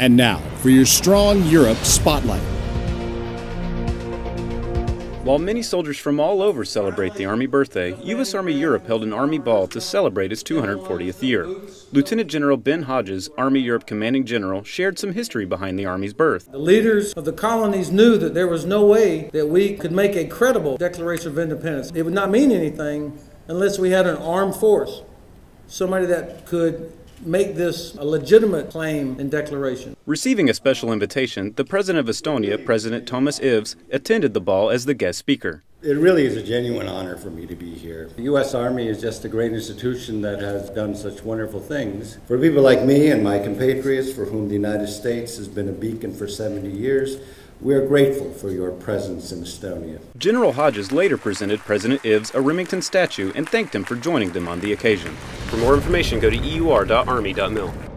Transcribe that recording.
And now for your Strong Europe Spotlight. While many soldiers from all over celebrate the Army birthday, U.S. Army Europe held an Army ball to celebrate its 240th year. Lieutenant General Ben Hodges, Army Europe Commanding General, shared some history behind the Army's birth. The leaders of the colonies knew that there was no way that we could make a credible Declaration of Independence. It would not mean anything unless we had an armed force, somebody that could make this a legitimate claim and declaration. Receiving a special invitation, the President of Estonia, President Toomas Ilves, attended the ball as the guest speaker. It really is a genuine honor for me to be here. The U.S. Army is just a great institution that has done such wonderful things. For people like me and my compatriots, for whom the United States has been a beacon for 70 years, we are grateful for your presence in Estonia. General Hodges later presented President Ilves a Remington statue and thanked him for joining them on the occasion. For more information, go to eur.army.mil.